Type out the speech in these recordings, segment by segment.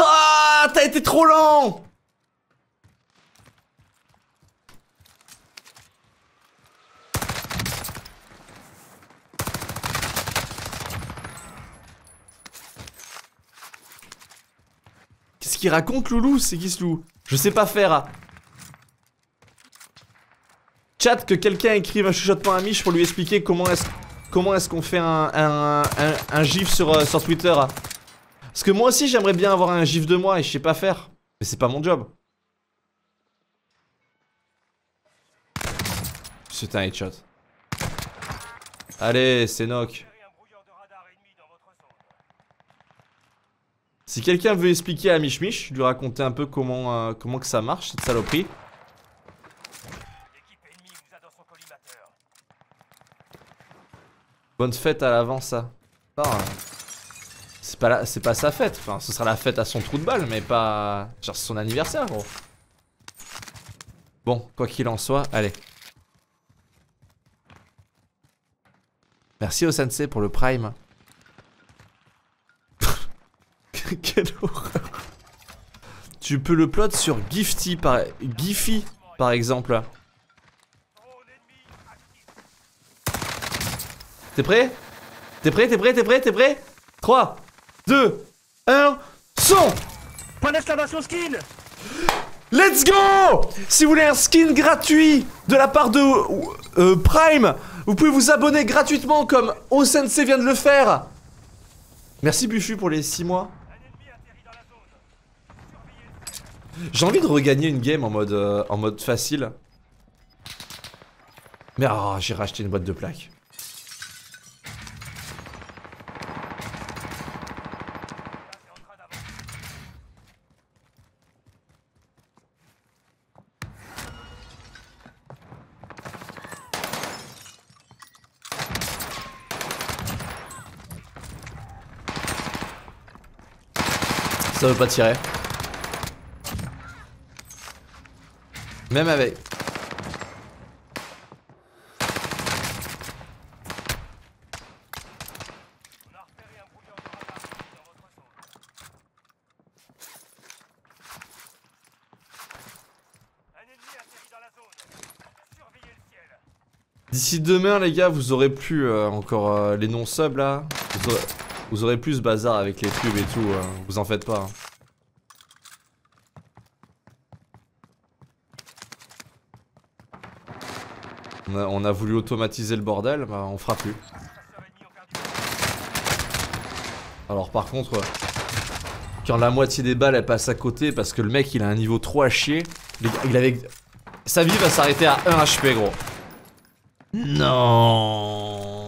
Ah, t'as été trop lent Qu'est-ce qu'il raconte, Loulou C'est qui ce loup Je sais pas faire. Chat, que quelqu'un écrive un chuchotement à Mich pour lui expliquer comment est-ce comment est-ce qu'on fait un, gif sur, euh, sur Twitter. Parce que moi aussi, j'aimerais bien avoir un gif de moi et je sais pas faire. Mais c'est pas mon job. C'est un headshot. Allez, c'est knock. Si quelqu'un veut expliquer à Mich Mich, lui raconter un peu comment, euh, comment que ça marche, cette saloperie. Bonne fête à l'avance, ça. Euh, c'est pas, la- pas sa fête. Enfin, ce sera la fête à son trou de balle, mais pas. Genre, son anniversaire, gros. Bon, quoi qu'il en soit, allez. Merci au sensei pour le prime. Quelle horreur. Tu peux le plot sur Gifty par Giphy par exemple. T'es prêt? T'es prêt T'es prêt T'es prêt T'es prêt? 3 2 1 son Point d'exclamation skin Let's go Si vous voulez un skin gratuit de la part de euh, Prime, vous pouvez vous abonner gratuitement comme Osensei vient de le faire. Merci Buffu pour les 6 mois. J'ai envie de regagner une game en mode, euh, en mode facile. Mais ah, j'ai racheté une boîte de plaques. Ça veut pas tirer. Même avec. D'ici demain, les gars, vous aurez plus euh, encore euh, les non-subs là. Vous aurez plus bazar avec les pubs et tout. euh, vous en faites pas. hein. On a, voulu automatiser le bordel, bah on fera plus. Alors par contre, quand la moitié des balles elle passe à côté parce que le mec il a un niveau trop à chier, il avait... Sa vie va s'arrêter à 1 HP gros. Non.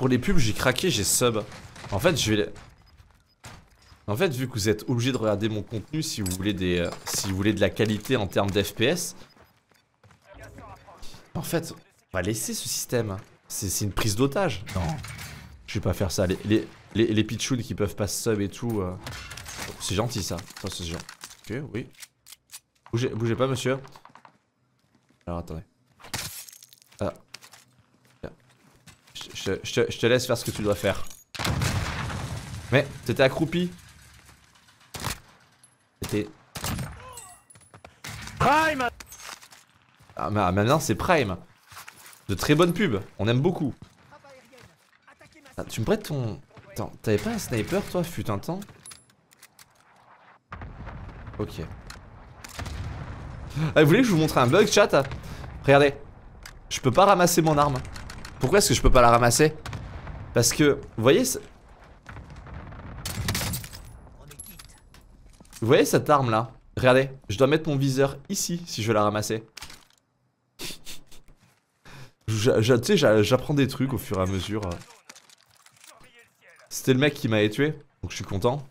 Pour les pubs, j'ai craqué, j'ai sub. En fait, je vais. En fait, vu que vous êtes obligé de regarder mon contenu si vous voulez des, euh, si vous voulez de la qualité en termes d'FPS. En fait, on va laisser ce système. C'est une prise d'otage. Non, je vais pas faire ça. Les, les, les, les pitchouns qui peuvent pas sub et tout. euh, C'est gentil ça. Ça c'est gentil. Ok, oui. Bougez, bougez pas, monsieur. Alors attendez. Ah. Je, je- je te- laisse faire ce que tu dois faire. Mais t'étais accroupi. T'étais. Prime Ah, mais ah, maintenant c'est Prime. De très bonnes pubs. On aime beaucoup. Ah, tu me prêtes ton. Attends, t'avais pas un sniper toi, fut un temps? Ok. Ah, vous voulez que je vous montre un bug, chat? Regardez. Je peux pas ramasser mon arme. Pourquoi est-ce que je peux pas la ramasser? Parce que, vous voyez, vous voyez cette arme là? Regardez, je dois mettre mon viseur ici si je veux la ramasser. Tu sais, j'a- j'apprends des trucs au fur et à mesure. C'était le mec qui m'avait tué, donc je suis content.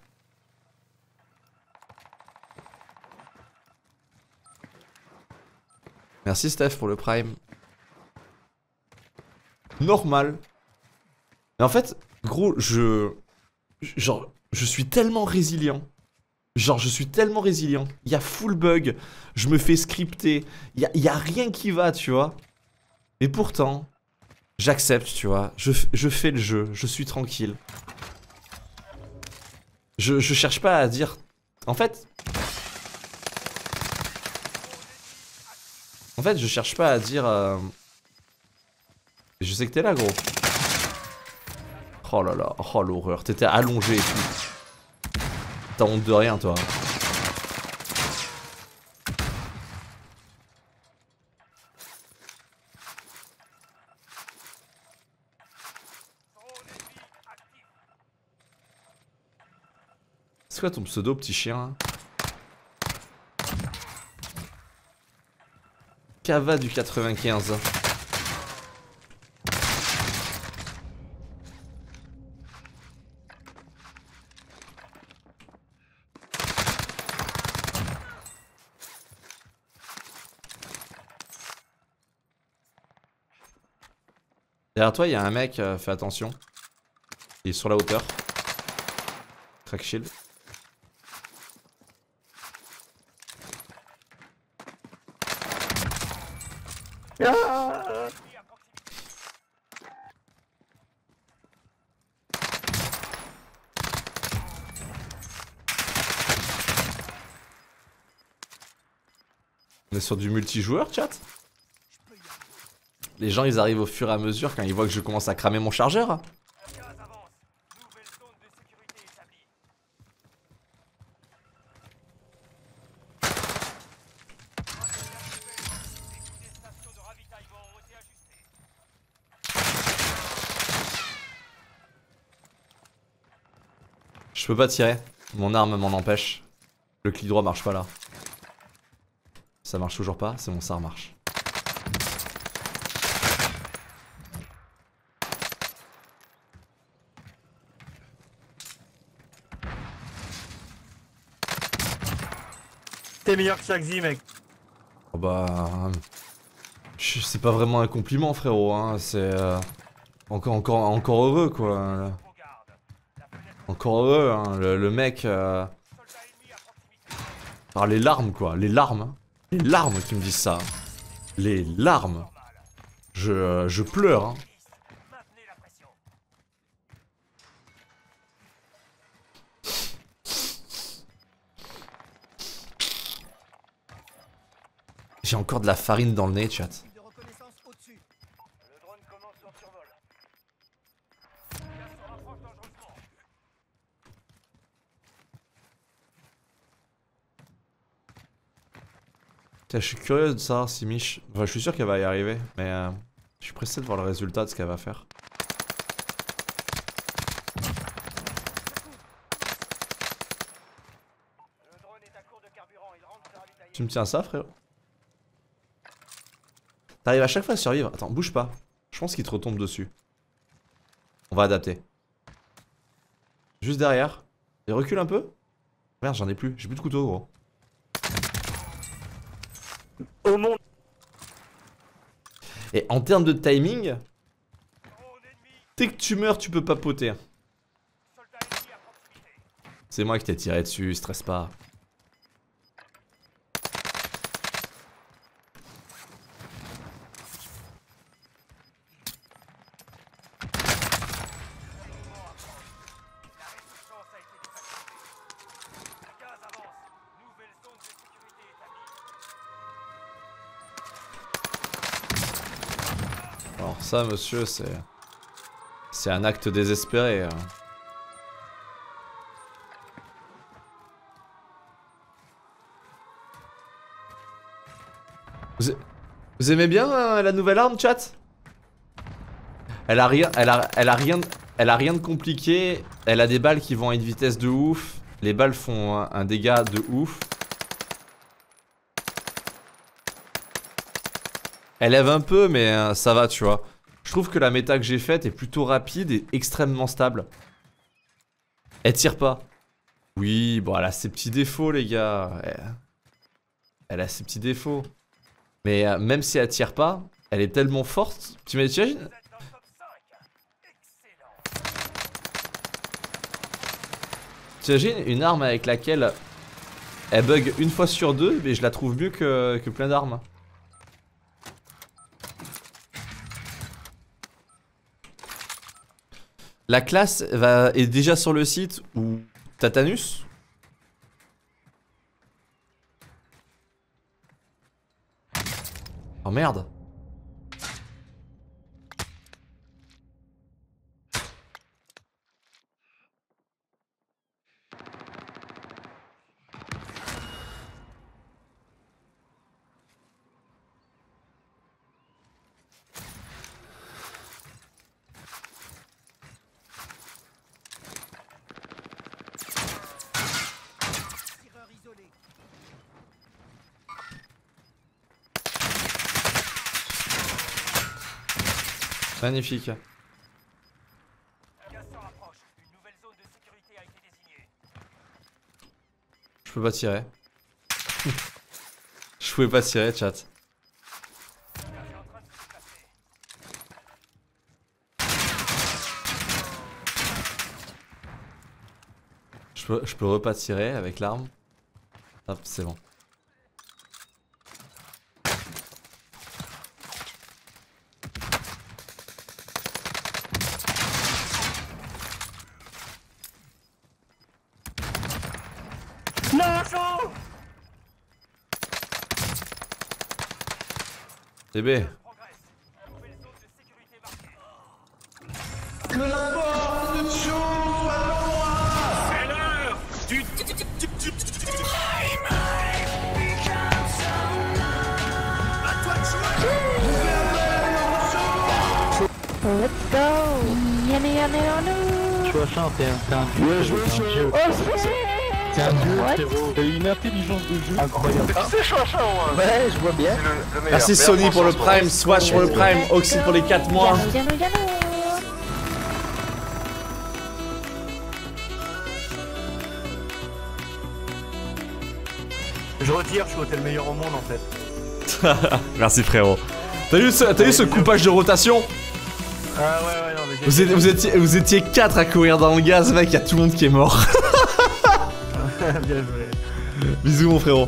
Merci Steph pour le prime. Normal. Mais en fait, gros, je... Genre, je suis tellement résilient. Genre, je suis tellement résilient. Il y a full bug. Je me fais scripter. Il a, rien qui va, tu vois. Et pourtant, j'accepte, tu vois. Je fais le jeu. Je suis tranquille. Je, je cherche pas à dire... En fait... En fait, je cherche pas à dire... euh, Je sais que t'es là, gros. Oh là là, oh l'horreur. T'étais allongé et tout. T'as honte de rien, toi. C'est quoi ton pseudo, petit chien Cava du 95. Derrière toi, il y a un mec, euh, fais attention. Il est sur la hauteur. Crack shield. On est sur du multijoueur, chat? Les gens, ils arrivent au fur et à mesure quand ils voient que je commence à cramer mon chargeur. Je peux pas tirer. Mon arme m'en empêche. Le clic droit marche pas là. Ça marche toujours pas, c'est bon, ça remarche. T'es meilleur que Shagzy, mec. Oh bah. C'est pas vraiment un compliment, frérot, hein. C'est. euh, Encore, heureux, quoi. Encore heureux, hein. Le, mec. euh, Ah, les larmes, quoi. Les larmes. hein. Les larmes qui me disent ça. Les larmes. Je, euh, je pleure, hein. J'ai encore de la farine dans le nez, chat. je suis curieux de savoir si Mich. Enfin, je suis sûr qu'elle va y arriver, mais euh, je suis pressé de voir le résultat de ce qu'elle va faire. Tu me tiens ça, frérot? T'arrives à chaque fois à survivre. Attends, bouge pas. Je pense qu'il te retombe dessus. On va adapter. Juste derrière. Et recule un peu. Merde, j'en ai plus. J'ai plus de couteau, gros. Au monde. Et en termes de timing, dès que tu meurs, tu peux papoter. C'est moi qui t'ai tiré dessus, stresse pas. Alors ça, monsieur, c'est... C'est un acte désespéré. hein. Vous, aimez bien euh, la nouvelle arme, chat? Elle a rien, elle a, rien, de compliqué. Elle a des balles qui vont à une vitesse de ouf. Les balles font un dégât de ouf. Elle lève un peu, mais euh, ça va, tu vois. Je trouve que la méta que j'ai faite est plutôt rapide et extrêmement stable. Elle tire pas. Oui, bon, elle a ses petits défauts, les gars. Elle, a ses petits défauts. Mais euh, même si elle tire pas, elle est tellement forte. Tu m'imagines? Vous êtes dans le top 5. Excellent. T'imagines une arme avec laquelle elle bug une fois sur deux, mais je la trouve mieux que plein d'armes. La classe va, est déjà sur le site ou Tatanus Oh merde Tireur isolé. Magnifique. Un gaz se rapproche. Une nouvelle zone de sécurité a été désignée. Je peux pas tirer. Je pouvais pas tirer, chat. Je peux, je peux repas tirer avec l'arme. Hop, c'est bon. Non, chaud TB. Progresse. Nouvelle zone de sécurité marquée. Let's go Yummy yummy un dieu. Ouais, je veux Oh T'es un dieu, frérot. T'as une intelligence de jeu incroyable. Ouais, je vois bien. Merci Sony pour le Prime, Swatch pour le Prime, Oxy pour les 4 mois. Je retire, je suis t'es le meilleur au monde en fait. Merci frérot. T'as eu ce, t'as eu ce coupage de rotation? Ah ouais, ouais, non, mais j'ai. vous, êtes- vous étiez, vous étiez 4 à courir dans le gaz, mec, y'a tout le monde qui est mort. Bisous mon frérot.